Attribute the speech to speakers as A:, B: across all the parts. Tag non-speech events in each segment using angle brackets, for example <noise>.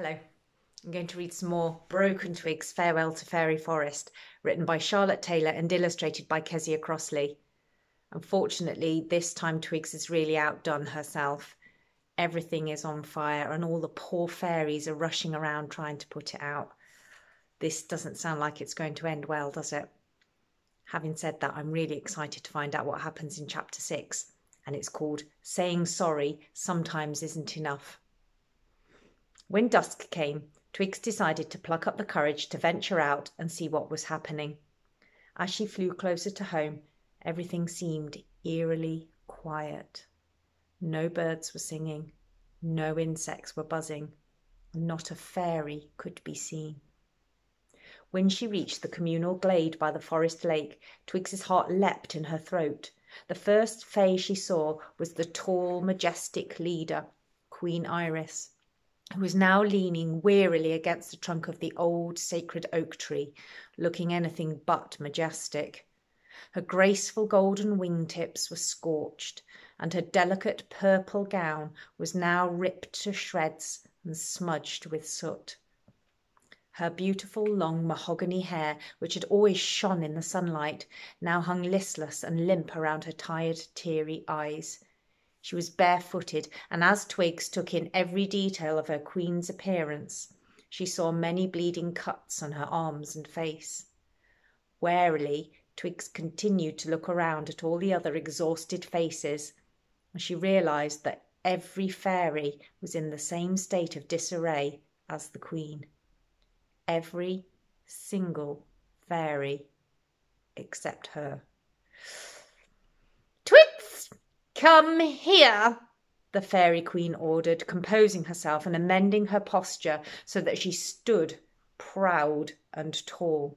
A: Hello. I'm going to read some more Broken Twigs Farewell to Faerie Forest, written by Charlotte Taylor and illustrated by Kezia Crossley. Unfortunately, this time Twigs has really outdone herself. Everything is on fire, and all the poor fairies are rushing around trying to put it out. This doesn't sound like it's going to end well, does it? Having said that, I'm really excited to find out what happens in chapter 6, and it's called Saying Sorry Sometimes Isn't Enough. When dusk came, Twigs decided to pluck up the courage to venture out and see what was happening. As she flew closer to home, everything seemed eerily quiet. No birds were singing, no insects were buzzing, and not a fairy could be seen. When she reached the communal glade by the forest lake, Twigs's heart leapt in her throat. The first fay she saw was the tall, majestic leader, Queen Iris who was now leaning wearily against the trunk of the old sacred oak tree, looking anything but majestic. Her graceful golden wing tips were scorched, and her delicate purple gown was now ripped to shreds and smudged with soot. Her beautiful long mahogany hair, which had always shone in the sunlight, now hung listless and limp around her tired, teary eyes. She was barefooted, and as Twigs took in every detail of her queen's appearance, she saw many bleeding cuts on her arms and face. Warily, Twigs continued to look around at all the other exhausted faces, and she realized that every fairy was in the same state of disarray as the queen. Every single fairy except her.
B: Come here,
A: the Fairy Queen ordered, composing herself and amending her posture so that she stood proud and tall.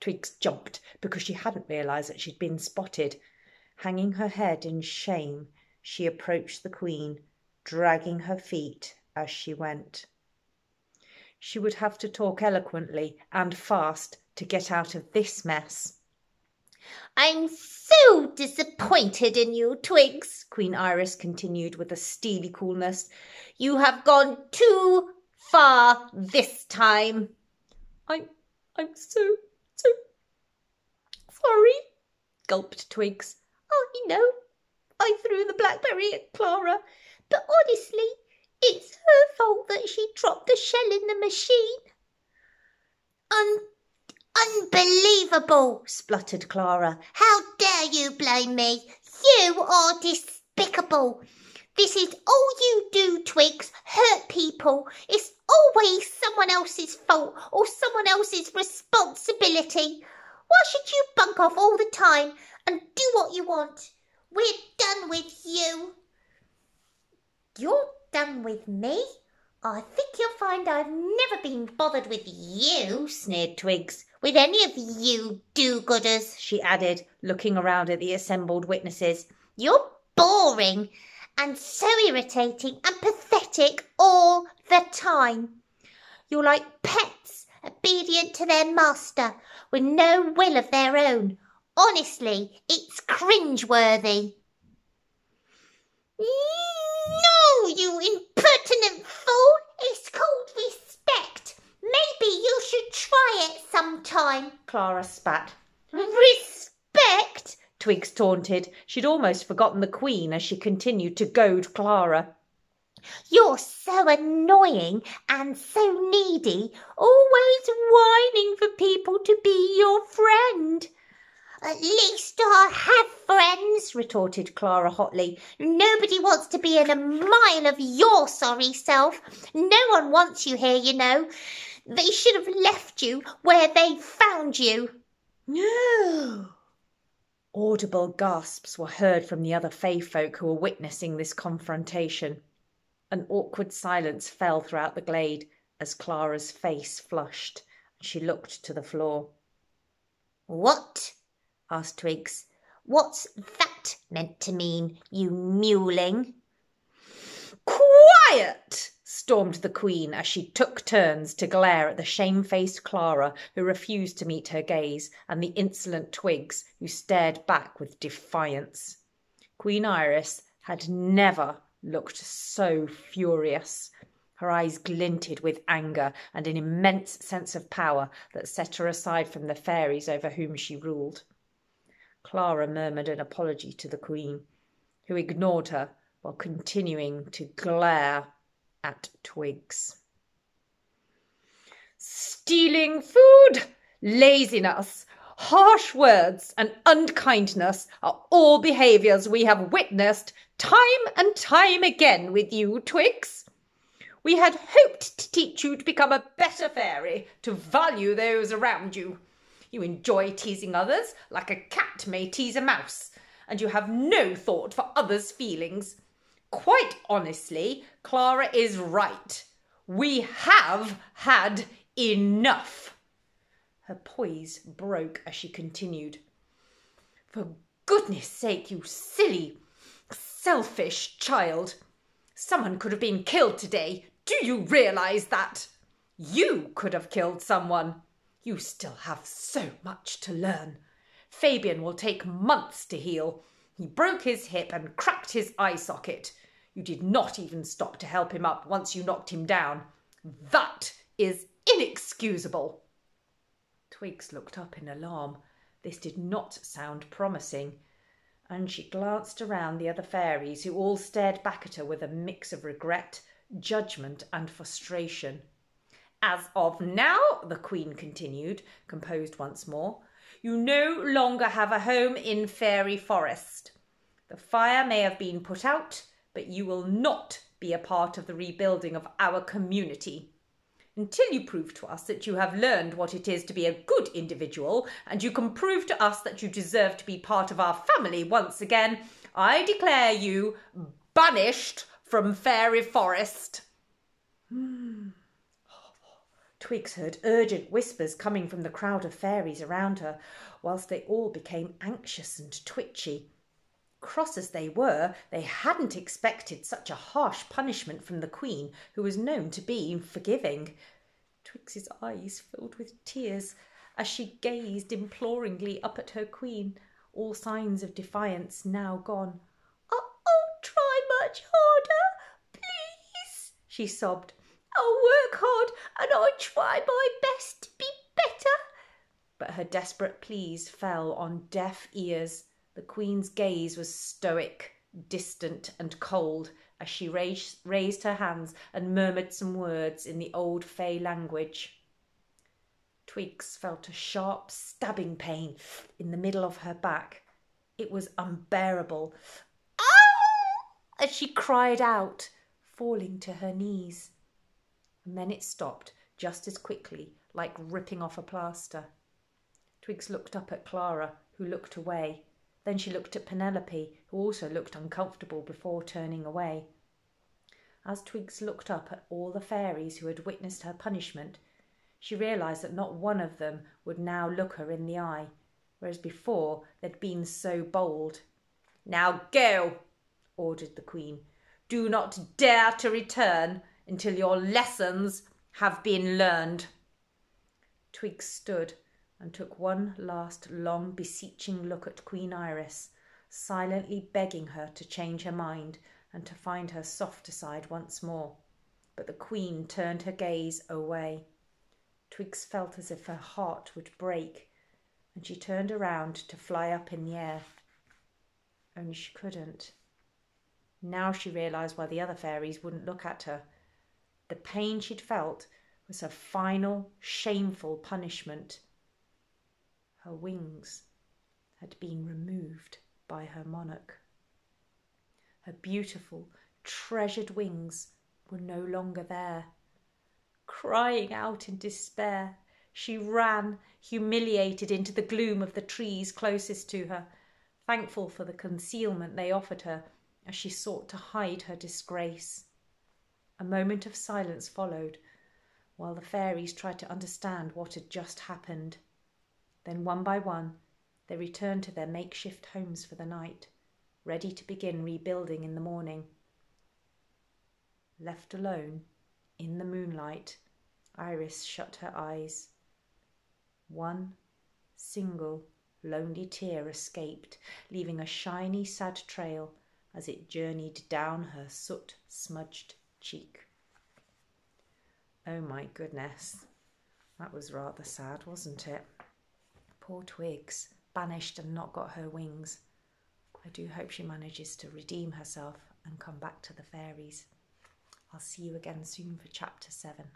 A: Twigs jumped because she hadn't realized that she'd been spotted. Hanging her head in shame, she approached the Queen, dragging her feet as she went. She would have to talk eloquently and fast to get out of this mess.
B: I'm so disappointed in you, Twigs, Queen Iris continued with a steely coolness. You have gone too far this time.
A: I'm I'm so so sorry, gulped Twigs.
B: I know. I threw the blackberry at Clara, but honestly, it's her fault that she dropped the shell in the machine. Un- Unbelievable, spluttered Clara. How dare you blame me? You are despicable. This is all you do, Twigs. Hurt people. It's always someone else's fault or someone else's responsibility. Why should you bunk off all the time and do what you want? We're done with you. You're done with me? I think you'll find I've never been bothered with you, sneered Twigs. With any of you do-gooders, she added, looking around at the assembled witnesses. You're boring and so irritating and pathetic all the time. You're like pets, obedient to their master, with no will of their own. Honestly, it's cringe-worthy. No, you impertinent fool! It's called respect. Maybe you should try it sometime, Clara spat. Respect?
A: Twigs taunted. She'd almost forgotten the Queen as she continued to goad Clara.
B: You're so annoying and so needy, always whining for people to be your friend. At least I have friends, retorted Clara hotly. Nobody wants to be in a mile of your sorry self. No one wants you here, you know. They should have left you where they found you.
A: No. Audible gasps were heard from the other Fey folk who were witnessing this confrontation. An awkward silence fell throughout the glade as Clara's face flushed and she looked to the floor.
B: What? asked Twigs. What's that meant to mean, you mewling?
A: Quiet! Stormed the Queen as she took turns to glare at the shamefaced Clara, who refused to meet her gaze, and the insolent Twigs, who stared back with defiance. Queen Iris had never looked so furious. Her eyes glinted with anger and an immense sense of power that set her aside from the fairies over whom she ruled. Clara murmured an apology to the Queen, who ignored her while continuing to glare at Twigs. Stealing food, laziness, harsh words, and unkindness are all behaviours we have witnessed time and time again with you, Twigs. We had hoped to teach you to become a better fairy, to value those around you. You enjoy teasing others like a cat may tease a mouse, and you have no thought for others' feelings. Quite honestly, Clara is right. We have had enough. Her poise broke as she continued. For goodness sake, you silly, selfish child. Someone could have been killed today. Do you realize that? You could have killed someone. You still have so much to learn. Fabian will take months to heal. He broke his hip and cracked his eye socket. You did not even stop to help him up once you knocked him down. That is inexcusable. Twigs looked up in alarm. This did not sound promising. And she glanced around the other fairies, who all stared back at her with a mix of regret, judgment, and frustration. As of now, the Queen continued, composed once more, you no longer have a home in Faerie Forest. The fire may have been put out, but you will not be a part of the rebuilding of our community. Until you prove to us that you have learned what it is to be a good individual and you can prove to us that you deserve to be part of our family once again, I declare you banished from Faerie Forest. <sighs> Twigs heard urgent whispers coming from the crowd of fairies around her, whilst they all became anxious and twitchy. Cross as they were, they hadn't expected such a harsh punishment from the Queen, who was known to be forgiving. Twigs's eyes filled with tears as she gazed imploringly up at her Queen, all signs of defiance now gone.
B: I'll oh, try much harder, please, she sobbed. I'll work hard and I'll try my best to be better.
A: But her desperate pleas fell on deaf ears. The Queen's gaze was stoic, distant, and cold as she raised, raised her hands and murmured some words in the old Fey language. Twigs felt a sharp stabbing pain in the middle of her back. It was unbearable. Ah! As she cried out, falling to her knees. And then it stopped just as quickly, like ripping off a plaster. Twigs looked up at Clara, who looked away. Then she looked at Penelope, who also looked uncomfortable before turning away. As Twigs looked up at all the fairies who had witnessed her punishment, she realized that not one of them would now look her in the eye, whereas before they'd been so bold. Now go, ordered the Queen. Do not dare to return until your lessons have been learned. Twigs stood and took one last long beseeching look at Queen Iris, silently begging her to change her mind and to find her softer side once more. But the Queen turned her gaze away. Twigs felt as if her heart would break, and she turned around to fly up in the air. Only she couldn't. Now she realized why the other fairies wouldn't look at her. The pain she'd felt was her final, shameful punishment. Her wings had been removed by her monarch. Her beautiful, treasured wings were no longer there. Crying out in despair, she ran, humiliated, into the gloom of the trees closest to her, thankful for the concealment they offered her as she sought to hide her disgrace. A moment of silence followed, while the fairies tried to understand what had just happened. Then, one by one, they returned to their makeshift homes for the night, ready to begin rebuilding in the morning. Left alone, in the moonlight, Iris shut her eyes. One single lonely tear escaped, leaving a shiny, sad trail as it journeyed down her soot smudged cheek. Oh my goodness. That was rather sad, wasn't it? Poor Twigs, banished and not got her wings. I do hope she manages to redeem herself and come back to the fairies. I'll see you again soon for chapter 7.